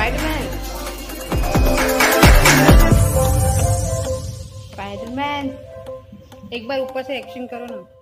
Spiderman Spiderman एक बार ऊपर से एक्शन करो ना।